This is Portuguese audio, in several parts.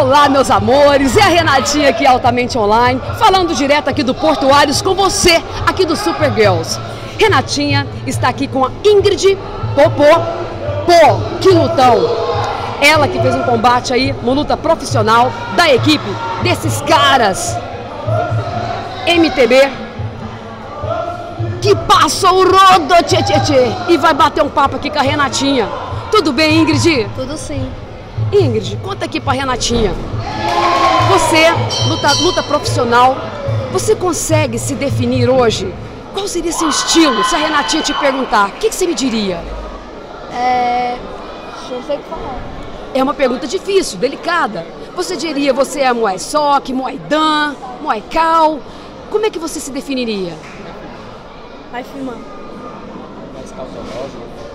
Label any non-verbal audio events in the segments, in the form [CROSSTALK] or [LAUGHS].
Olá, meus amores, é a Renatinha aqui altamente online, falando direto aqui do Portuários com você, aqui do Super Girls. Renatinha está aqui com a Ingrid Popô. Pô, que lutão! Ela que fez um combate aí, uma luta profissional da equipe desses caras. MTB, que passou o rodo, tchê, tchê, tchê, e vai bater um papo aqui com a Renatinha. Tudo bem, Ingrid? Tudo sim. Ingrid, conta aqui pra Renatinha. Você, luta, luta profissional, você consegue se definir hoje? Qual seria seu estilo? Se a Renatinha te perguntar, o que, que você me diria? É. Não sei o que falar. É uma pergunta difícil, delicada. Você diria você é Muay Sok, Muay Dan, Muay Cal? Como é que você se definiria? Vai filmando. mais cautelosa.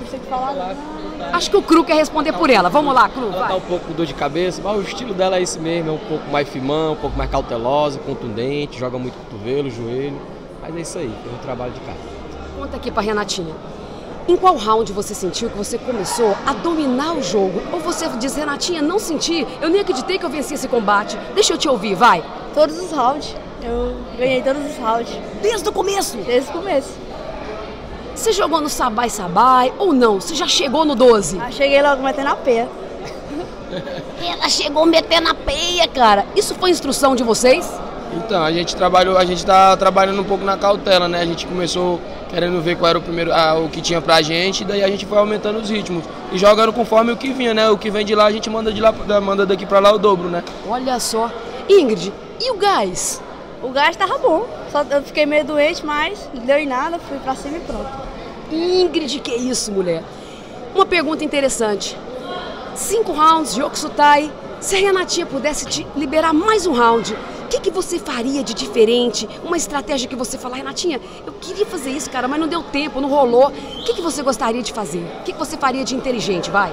Não sei o que falar. não. Acho que o Cru quer responder por ela. Vamos lá, Cru, Ela tá vai. um pouco com dor de cabeça, mas o estilo dela é esse mesmo, é um pouco mais firmão, um pouco mais cautelosa, contundente, joga muito cotovelo, joelho. Mas é isso aí, é um trabalho de casa. Conta aqui pra Renatinha. Em qual round você sentiu que você começou a dominar o jogo? Ou você diz, Renatinha, não senti, eu nem acreditei que eu venci esse combate. Deixa eu te ouvir, vai. Todos os rounds. Eu ganhei todos os rounds. Desde o começo. Desde o começo. Você jogou no Sabai Sabai ou não? Você já chegou no 12? Aí cheguei logo metendo a peia. [LAUGHS] Ela chegou metendo a peia, cara. Isso foi instrução de vocês? Então, a gente trabalhou, a gente tá trabalhando um pouco na cautela, né? A gente começou querendo ver qual era o primeiro, ah, o que tinha pra gente, daí a gente foi aumentando os ritmos. E jogando conforme o que vinha, né? O que vem de lá, a gente manda de lá, manda daqui pra lá o dobro, né? Olha só. Ingrid, e o gás? O gás tava bom. Só eu fiquei meio doente, mas não deu em nada, fui pra cima e pronto. Ingrid, que isso, mulher? Uma pergunta interessante. Cinco rounds de Oksutai. Se a Renatinha pudesse te liberar mais um round, o que, que você faria de diferente? Uma estratégia que você falar, Renatinha, eu queria fazer isso, cara, mas não deu tempo, não rolou. O que, que você gostaria de fazer? O que, que você faria de inteligente, vai?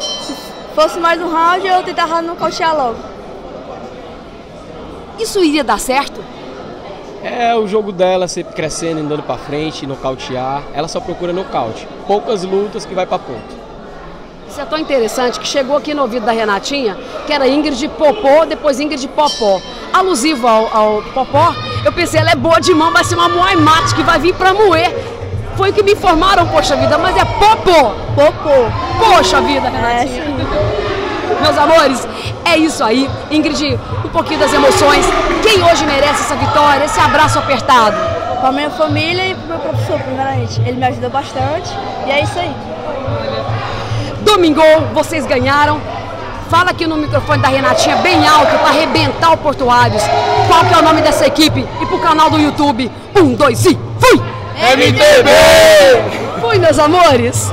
Se fosse mais um round, eu tentava nocautear logo. Isso iria dar certo? É o jogo dela sempre crescendo, andando pra frente, nocautear. Ela só procura nocaute. Poucas lutas que vai pra ponto. Isso é tão interessante que chegou aqui no ouvido da Renatinha, que era Ingrid Popó, depois Ingrid Popó. Alusivo ao, ao Popó, eu pensei, ela é boa de mão, vai ser uma Muay Mate que vai vir pra moer. Foi o que me informaram, poxa vida, mas é Popó. Popô. Poxa vida, É, Renatinha. sim. Meus amores, é isso aí. Ingrid, um pouquinho das emoções. Quem hoje merece essa vitória, esse abraço apertado? Pra minha família e pro meu professor, primeiramente. Ele me ajudou bastante. E é isso aí. Domingo, vocês ganharam. Fala aqui no microfone da Renatinha bem alto para arrebentar o Portuários. Qual que é o nome dessa equipe? E pro canal do YouTube. Um, dois e fui! MTB! Fui, meus amores!